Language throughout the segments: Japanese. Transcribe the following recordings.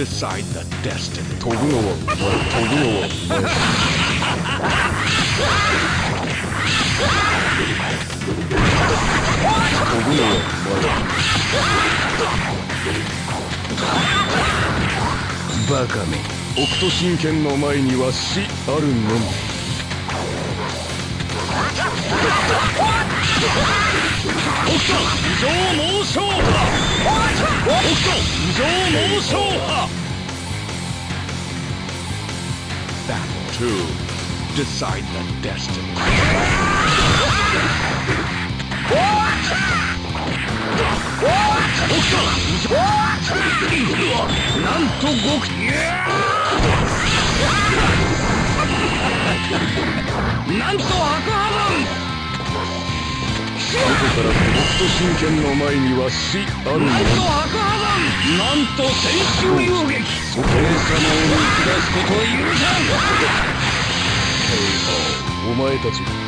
Decide the destiny. 飛ぶのは飛ぶのは飛ぶのはバカめ北斗神拳の前には死あるのみ異常猛将派北斗異常猛将派 Battle 2 Decide the destiny. なんと極なんと白波。どこから北斗神拳の前には死あるの。なんと白波弾なんと千秋遊撃俺様を見下すことは許さんお前たち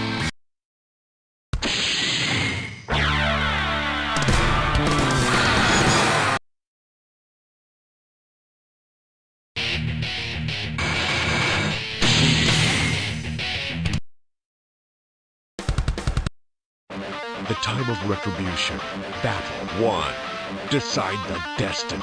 The time of retribution. Battle 1. Decide the destiny.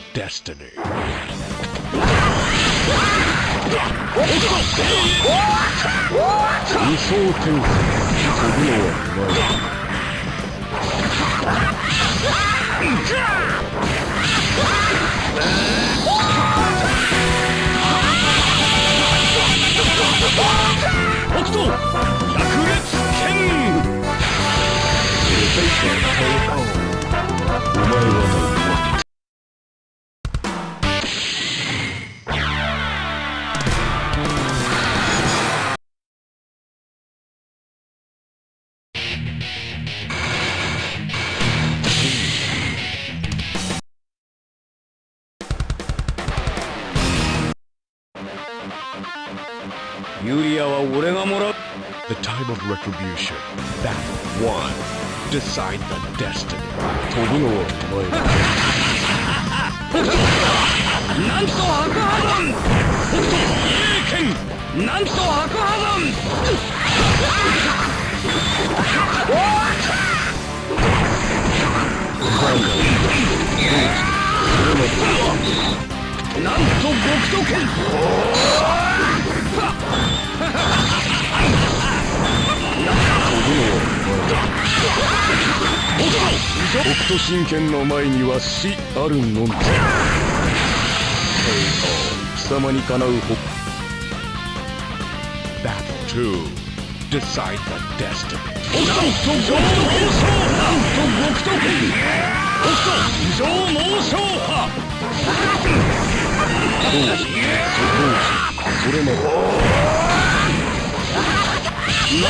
destiny. 理想天下飛ぶのは北斗百裂剣お前はユリアは俺がもらう The time of retribution. Battle 1. Decide the destiny. 飛ぶのはお前だなんと白波弾北斗比叡剣なんと白波弾なんと極斗剣北斗神拳の前には死あるのみ貴様にかなう北 Battle 2. Decide the destiny. なんと極斗剣なんと極斗北斗異常猛将派それまでなんと千秋遊撃貴様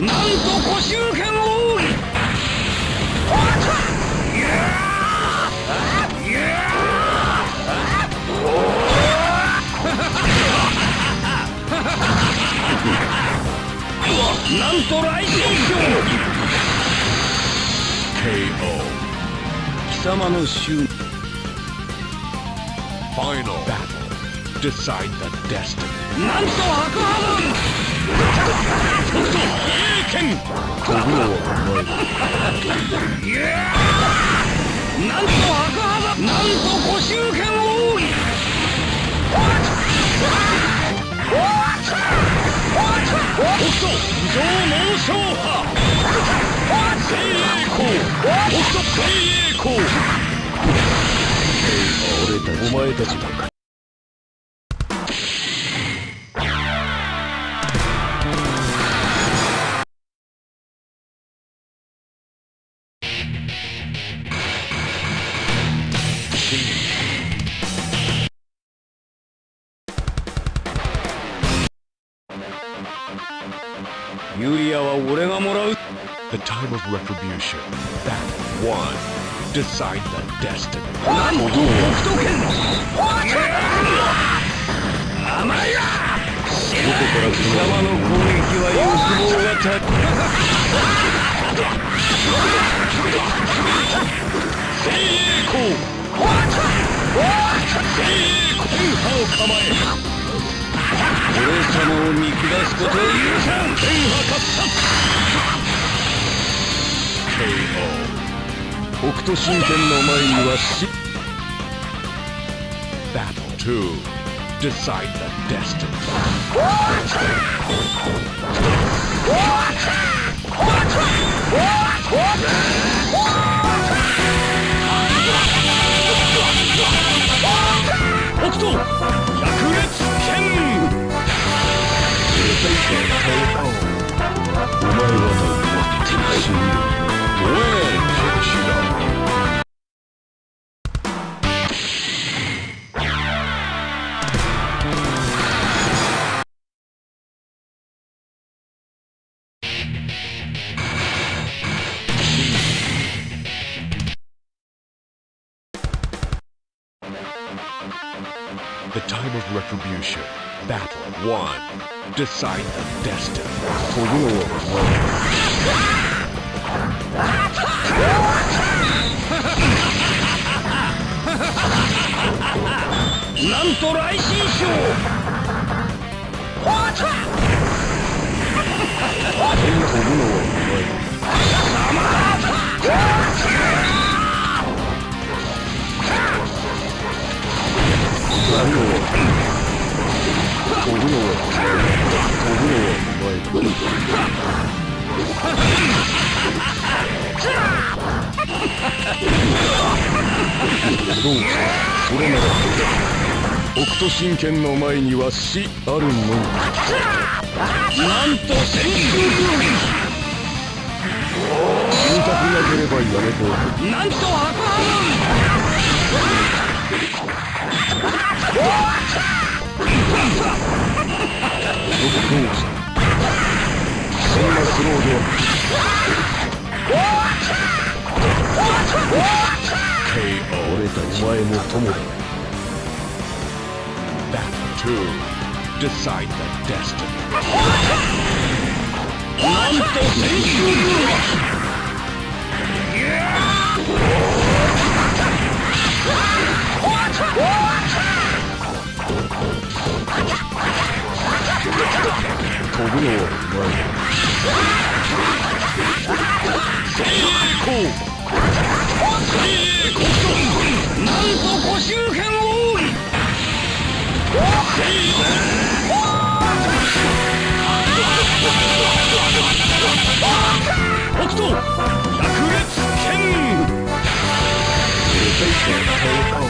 なんと古州剣王なんと来神将 KO. 貴様の衆 Final battle. Decide the destiny. なんと白波弾北斗比叡剣飛ぶのはお前だなんと白波弾なんと五周剣奥義北斗異常猛将派精鋭光北斗精鋭お前たちがユリアは俺がもらう The time of retribution. Battle 1. Decide the destiny. なんと北斗剣甘いやどこから来貴様の攻撃は欲望がた精鋭光精鋭光天波を構え俺様を見下すことを許さん KO. 北斗神拳の前には死 Battle 2. Decide the destiny. 北斗百裂剣お前は死ぬ燃 retribution. Battle 1. Decide the destiny. 飛ぶのはなんと来神将飛ぶのは飛ぶのは飛ぶのは北斗神拳の前には死あるのみなんと千空言いたくなければやめておくなんと。白羽どうしたそんなスローでは俺たちお前の友だ Battle 2. Decide the destiny. なんと千空飛ぶのはお斗百裂剣。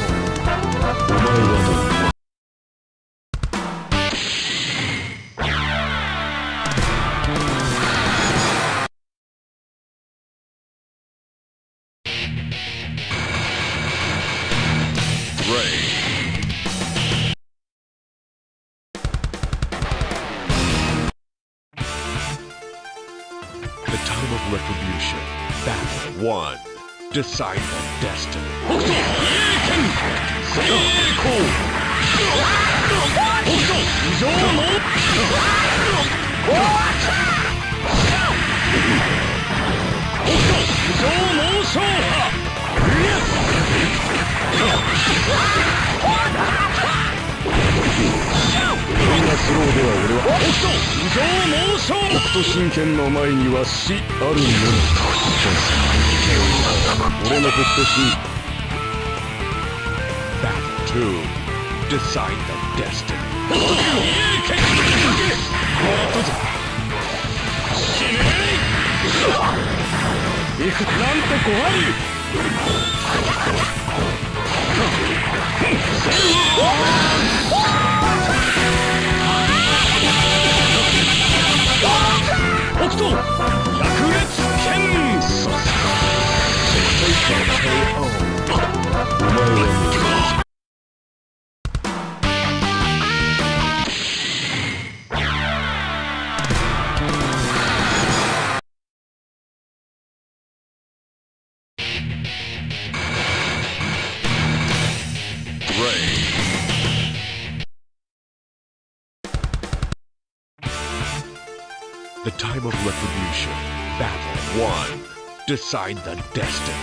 Of retribution. Battle 1. Decide the destiny. では俺は北斗異常猛将北斗神拳の前には死あるのみ俺の北斗神 two. Decide the destiny. いくなんとごわり北斗百裂剣お前は time of retribution. Battle one. Decide the destiny.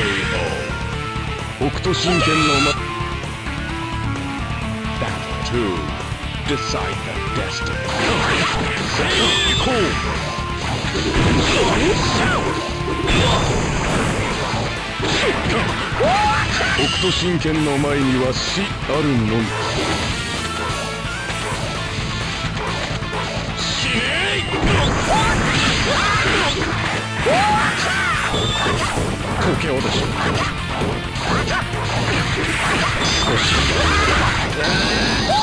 時の北斗神拳のま Battle to Decide the destiny. 成功北斗神拳の前には死あるのみ死ねえ溶け落とし Oh!